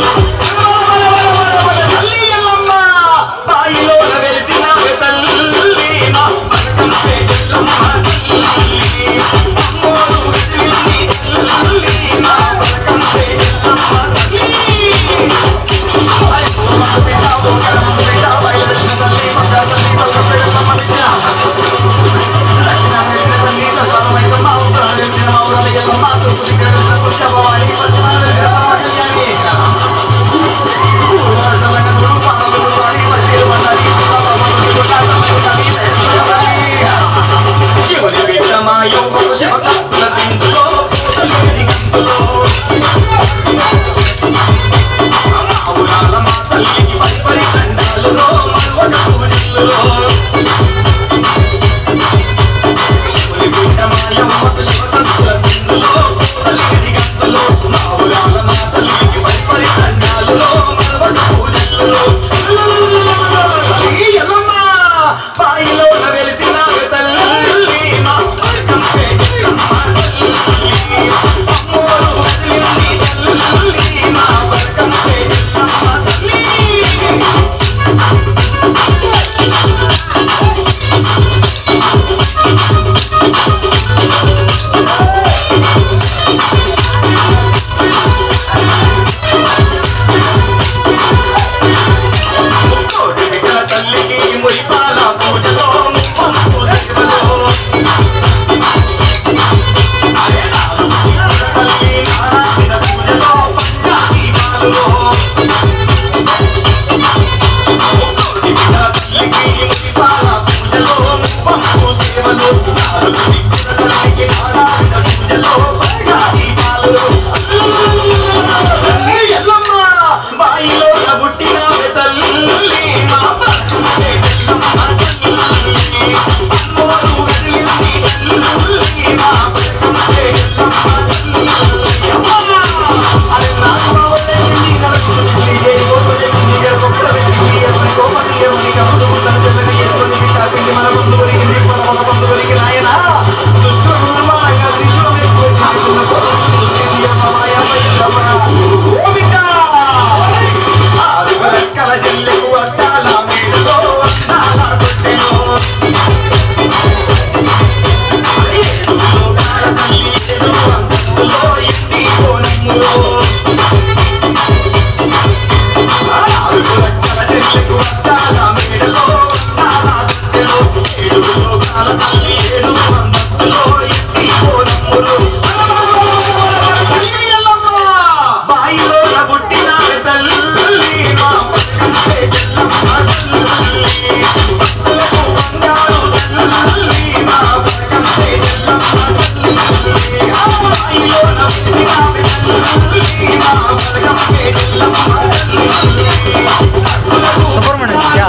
Oh, 勇敢向前走。सुब्रमण्यम क्या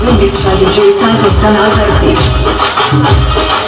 Lubię wsadzić, że jest najpierw na